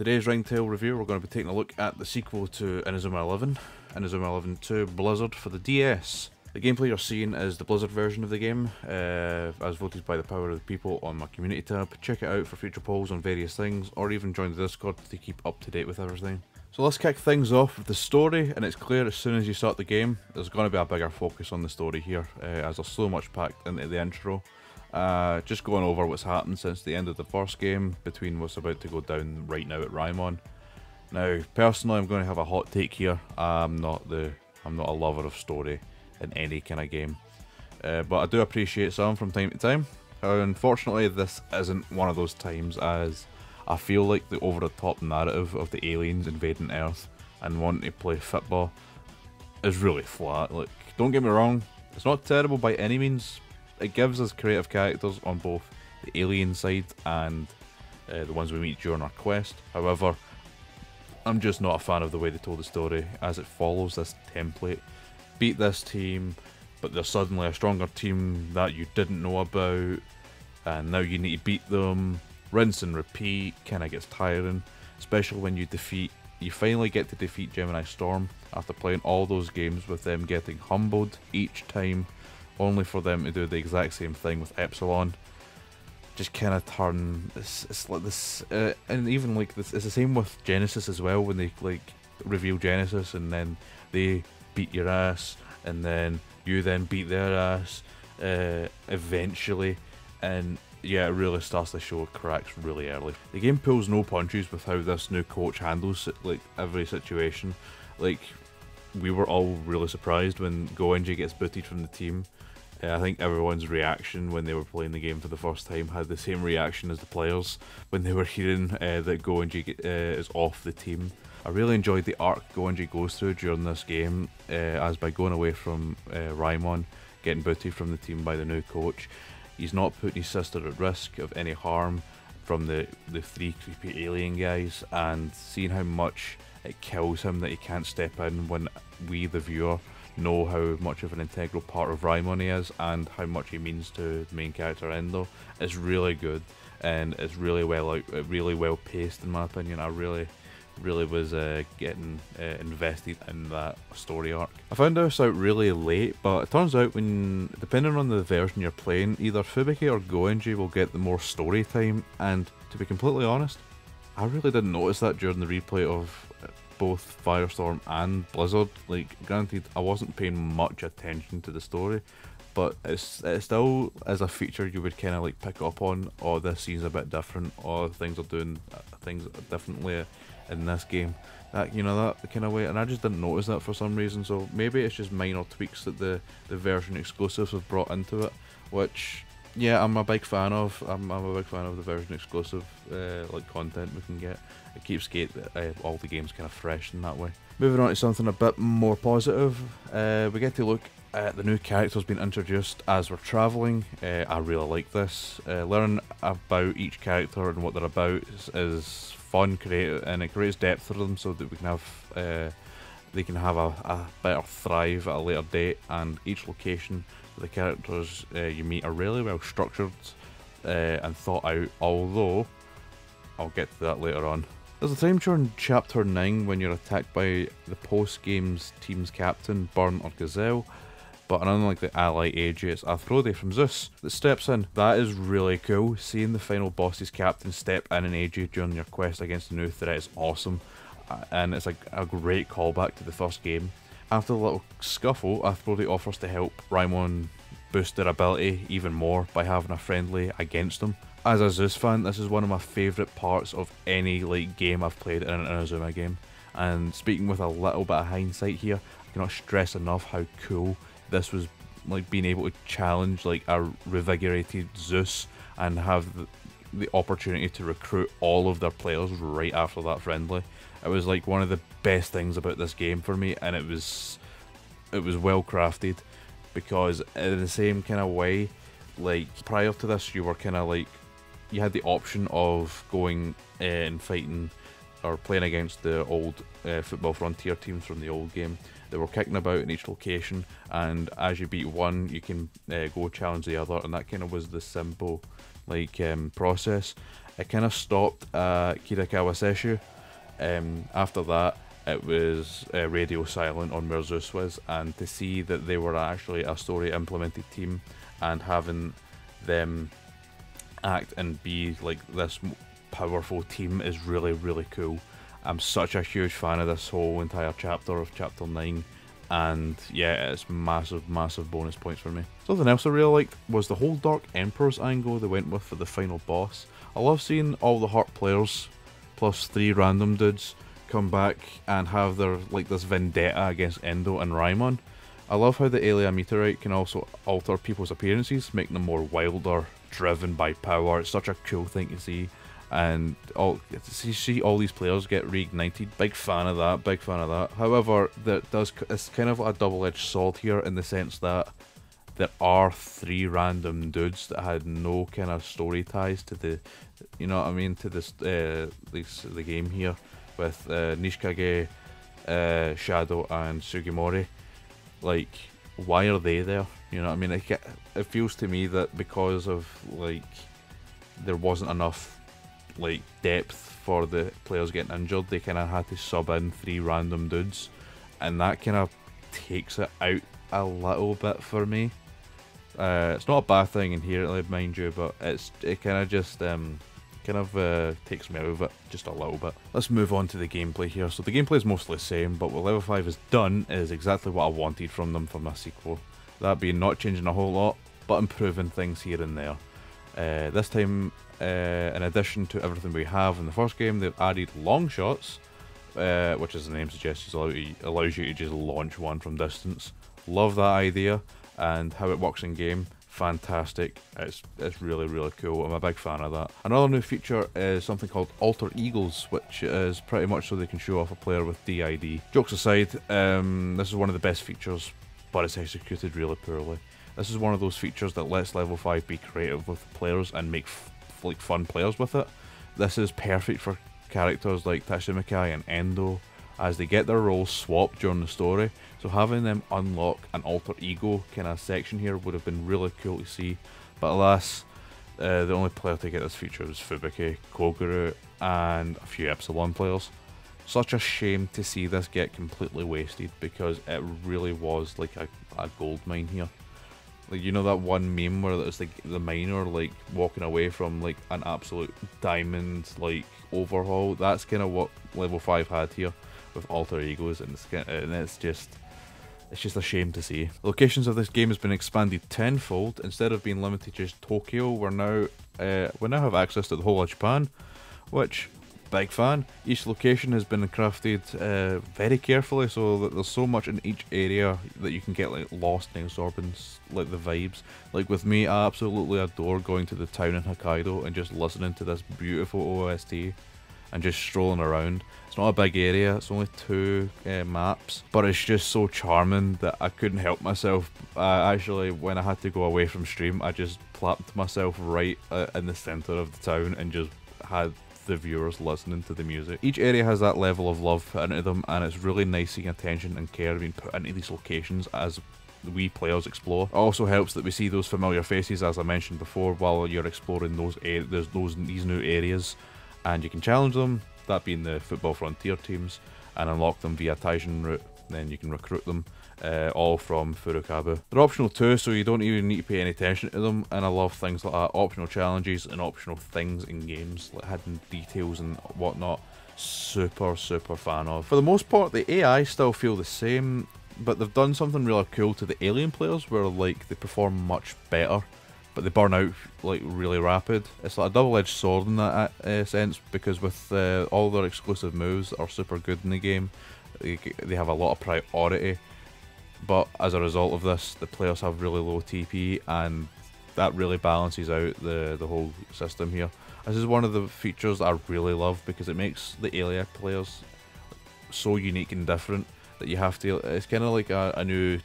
Today's Ringtail review, we're going to be taking a look at the sequel to Inazuma 11, Inazuma 11 2 Blizzard for the DS. The gameplay you're seeing is the Blizzard version of the game, uh, as voted by the power of the people on my community tab. Check it out for future polls on various things, or even join the Discord to keep up to date with everything. So let's kick things off with the story, and it's clear as soon as you start the game, there's going to be a bigger focus on the story here, uh, as there's so much packed into the intro. Uh, just going over what's happened since the end of the first game between what's about to go down right now at Raimon. Now, personally, I'm going to have a hot take here. I'm not the I'm not a lover of story in any kind of game, uh, but I do appreciate some from time to time. unfortunately, this isn't one of those times, as I feel like the over-the-top narrative of the aliens invading Earth and wanting to play football is really flat. Like, don't get me wrong, it's not terrible by any means, it gives us creative characters on both the alien side and uh, the ones we meet during our quest. However, I'm just not a fan of the way they told the story as it follows this template. Beat this team, but there's suddenly a stronger team that you didn't know about, and now you need to beat them. Rinse and repeat kind of gets tiring, especially when you defeat. You finally get to defeat Gemini Storm after playing all those games with them getting humbled each time only for them to do the exact same thing with Epsilon. Just kind of turn. It's, it's like this, uh, and even like this. It's the same with Genesis as well. When they like reveal Genesis and then they beat your ass, and then you then beat their ass. Uh, eventually, and yeah, it really starts to show cracks really early. The game pulls no punches with how this new coach handles like every situation. Like we were all really surprised when Goenji gets booted from the team uh, I think everyone's reaction when they were playing the game for the first time had the same reaction as the players when they were hearing uh, that Goenji uh, is off the team. I really enjoyed the arc Goenji goes through during this game, uh, as by going away from uh, Raimon, getting booted from the team by the new coach, he's not putting his sister at risk of any harm from the, the three creepy alien guys, and seeing how much it kills him that he can't step in when we, the viewer, know how much of an integral part of Raimon he is and how much he means to the main character Endo It's really good and it's really well uh, really well paced in my opinion. I really, really was uh, getting uh, invested in that story arc. I found this out really late, but it turns out when, depending on the version you're playing, either Fubuki or Goenji will get the more story time. And to be completely honest, I really didn't notice that during the replay of both Firestorm and Blizzard. Like, granted, I wasn't paying much attention to the story, but it's it still is a feature you would kind of like pick up on. Oh, this scene's a bit different. Or things are doing uh, things differently in this game. That you know that kind of way, and I just didn't notice that for some reason. So maybe it's just minor tweaks that the the version exclusives have brought into it, which yeah, I'm a big fan of. I'm, I'm a big fan of the version exclusive uh, like content we can get. It keeps get, uh, all the games kind of fresh in that way. Moving on to something a bit more positive, uh, we get to look at the new characters being introduced as we're travelling. Uh, I really like this. Uh, learn about each character and what they're about is, is, fun, creative, and it creates depth for them so that we can have uh, they can have a, a better thrive at a later date. And each location the characters uh, you meet are really well structured uh, and thought out, although I'll get to that later on. There's a time during Chapter 9 when you're attacked by the post-game's team's captain, Burn or Gazelle, but unlike the ally AJ, it's Aphrodite from Zeus that steps in. That is really cool. Seeing the final boss's captain step in an AJ during your quest against a new threat is awesome, and it's like a great callback to the first game. After the little scuffle, Aphrodite offers to help Raimon boost their ability even more by having a friendly against them. As a Zeus fan, this is one of my favourite parts of any like game I've played in an Inazuma game. And speaking with a little bit of hindsight here, I cannot stress enough how cool this was like being able to challenge like a revigorated Zeus and have the, opportunity to recruit all of their players right after that friendly. It was like one of the best things about this game for me, and it was it was well crafted because in the same kind of way, like prior to this, you were kind of like you had the option of going and fighting or playing against the old uh, football frontier teams from the old game. They were kicking about in each location, and as you beat one, you can uh, go challenge the other, and that kind of was the simple like um, process. It kind of stopped at Kidokawa Seishu. Um, after that, it was uh, radio silent on where Zeus was, and to see that they were actually a story implemented team and having them act and be like this powerful team is really really cool. I'm such a huge fan of this whole entire chapter of chapter 9 and yeah it's massive massive bonus points for me. Something else I really liked was the whole Dark Emperor's angle they went with for the final boss. I love seeing all the Heart players plus three random dudes come back and have their like this vendetta against Endo and Raimon. I love how the Aelia meteorite can also alter people's appearances, making them more wilder, driven by power. It's such a cool thing to see. And all to see all these players get reignited. Big fan of that. Big fan of that. However, that does it's kind of a double-edged sword here in the sense that there are three random dudes that had no kind of story ties to the, you know what I mean, to this uh, this the game here with uh, Nishigaki, uh, Shadow, and Sugimori. Like, why are they there? You know what I mean? It, it feels to me that because of like there wasn't enough like depth for the players getting injured, they kind of had to sub in three random dudes, and that kind of takes it out a little bit for me. Uh, it's not a bad thing inherently, mind you, but it's it kind of just um, kind of uh, takes me out of it just a little bit. Let's move on to the gameplay here. So the gameplay is mostly the same, but what Level 5 has done is exactly what I wanted from them for my sequel. That being not changing a whole lot, but improving things here and there. Uh, this time, uh, in addition to everything we have in the first game, they've added long shots, uh, which as the name suggests, allows you to just launch one from distance. Love that idea and how it works in game fantastic. It's it's really really cool. I'm a big fan of that. Another new feature is something called Alter Egos, which is pretty much so they can show off a player with DID. Jokes aside, um, this is one of the best features, but it's executed really poorly. This is one of those features that lets level 5 be creative with players and make like fun players with it. This is perfect for characters like Tachimukai and Endo as they get their roles swapped during the story. So having them unlock an alter ego kind of section here would have been really cool to see. But alas, uh, the only player to get this feature was Fubuki, Kogoro, and a few Epsilon players. Such a shame to see this get completely wasted because it really was like a, a gold mine here. Like you know that one meme where it's like the miner like walking away from like an absolute diamond like overhaul. That's kind of what level five had here with alter egos, and it's, and it's just it's just a shame to see. Locations of this game has been expanded tenfold. Instead of being limited to just Tokyo, we're now uh, we now have access to the whole of Japan, which big fan. Each location has been crafted uh, very carefully, so that there's so much in each area that you can get like lost and absorbing like the vibes. Like with me, I absolutely adore going to the town in Hokkaido and just listening to this beautiful OST and just strolling around. It's not a big area, it's only two uh, maps, but it's just so charming that I couldn't help myself. Uh, actually, when I had to go away from stream, I just plopped myself right uh, in the centre of the town and just had the viewers listening to the music. Each area has that level of love put into them, and it's really nice seeing attention and care being put into these locations as we players explore. It also helps that we see those familiar faces, as I mentioned before, while you're exploring those there's those these new areas, and you can challenge them that being the Football Frontier teams, and unlock them via Taijin route. Then you can recruit them uh, all from Furukabu. They're optional too, so you don't even need to pay any attention to them, and I love things like that, optional challenges and optional things in games, like hidden details and whatnot. Super, super fan of. For the most part, the AI still feel the same, but they've done something really cool to the alien players where like they perform much better but they burn out like really rapid. It's like a double-edged sword in that uh, sense because with uh, all their exclusive moves that are super good in the game, they, have a lot of priority. But as a result of this, the players have really low TP, and that really balances out the the whole system here. This is one of the features I really love because it makes the Aelia players so unique and different that you have to. It's kind of like a, a new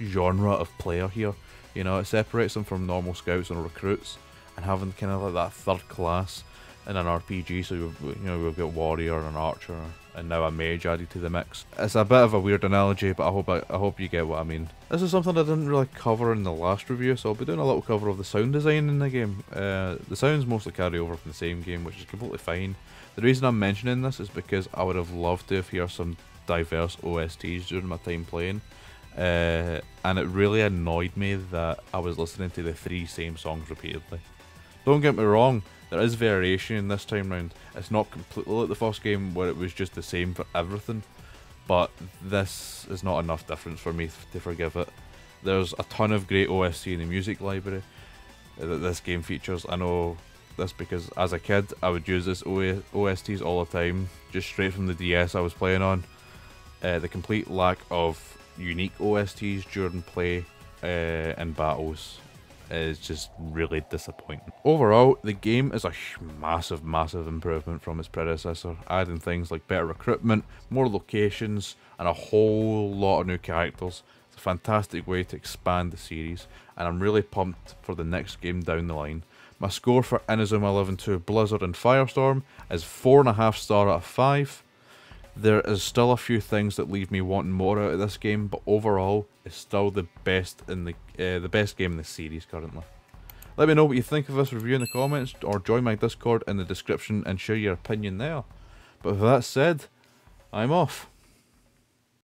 genre of player here you know, it separates them from normal scouts and recruits, and having kind of like that third class in an RPG. So you know we've got warrior and an archer, and now a mage added to the mix. It's a bit of a weird analogy, but I hope I, I hope you get what I mean. This is something I didn't really cover in the last review, so I'll be doing a little cover of the sound design in the game. Uh, the sounds mostly carry over from the same game, which is completely fine. The reason I'm mentioning this is because I would have loved to have heard some diverse OSTs during my time playing. Uh, and it really annoyed me that I was listening to the three same songs repeatedly. Don't get me wrong, there is variation in this time round. It's not completely like the first game where it was just the same for everything, but this is not enough difference for me to forgive it. There's a ton of great OSC in the music library that this game features. I know this because as a kid I would use this OSTs all the time, just straight from the DS I was playing on. Uh, the complete lack of unique OSTs during play uh, and battles is just really disappointing. Overall, the game is a massive, massive improvement from its predecessor, adding things like better recruitment, more locations, and a whole lot of new characters. It's a fantastic way to expand the series, and I'm really pumped for the next game down the line. My score for Inazuma 11 2 Blizzard and Firestorm is 4.5 star out of 5. There is still a few things that leave me wanting more out of this game, but overall, it's still the best in the uh, the best game in the series currently. Let me know what you think of this review in the comments, or join my Discord in the description and share your opinion there. But with that said, I'm off.